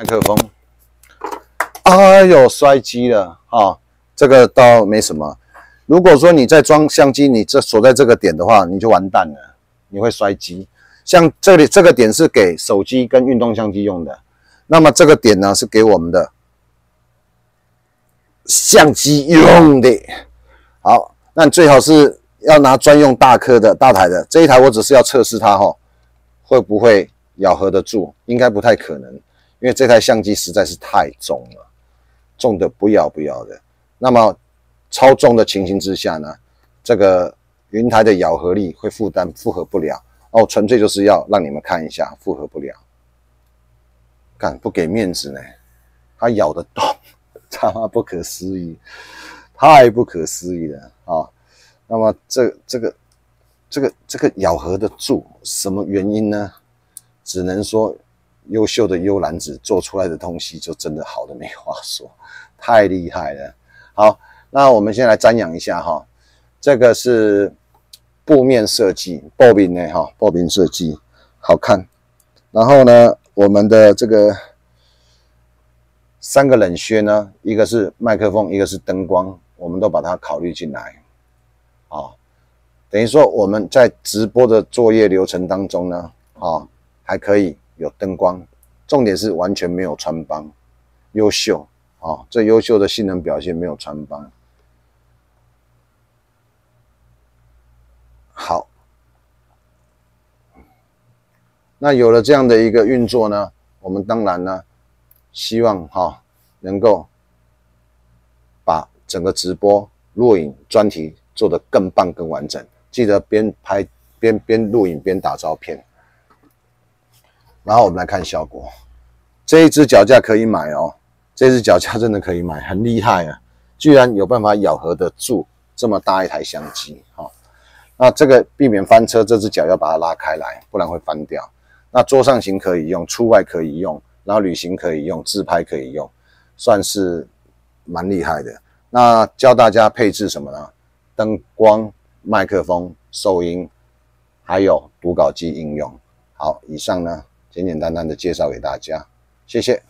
麦克风，哎呦，摔机了啊！这个倒没什么。如果说你在装相机，你这锁在这个点的话，你就完蛋了，你会摔机。像这里这个点是给手机跟运动相机用的，那么这个点呢是给我们的相机用的。好，那最好是要拿专用大颗的大台的。这一台我只是要测试它哈，会不会咬合得住？应该不太可能，因为这台相机实在是太重了，重的不要不要的。那么超重的情形之下呢，这个云台的咬合力会负担负荷不了。哦，纯粹就是要让你们看一下，负荷不了，敢不给面子呢？它咬得动，他妈不可思议，太不可思议了啊！那么这这个这个这个咬合得住，什么原因呢？只能说优秀的优兰子做出来的东西就真的好的没话说，太厉害了。好，那我们先来瞻仰一下哈，这个是。布面设计，布面呢哈，布面设计好看。然后呢，我们的这个三个冷靴呢，一个是麦克风，一个是灯光，我们都把它考虑进来。啊，等于说我们在直播的作业流程当中呢，啊，还可以有灯光，重点是完全没有穿帮，优秀啊，最优秀的性能表现没有穿帮。好，那有了这样的一个运作呢，我们当然呢，希望哈能够把整个直播录影专题做得更棒、更完整。记得边拍边边录影边打照片，然后我们来看效果。这一只脚架可以买哦，这只脚架真的可以买，很厉害啊，居然有办法咬合得住这么大一台相机哈。那这个避免翻车，这只脚要把它拉开来，不然会翻掉。那桌上型可以用，出外可以用，然后旅行可以用，自拍可以用，算是蛮厉害的。那教大家配置什么呢？灯光、麦克风、收音，还有读稿机应用。好，以上呢简简单单的介绍给大家，谢谢。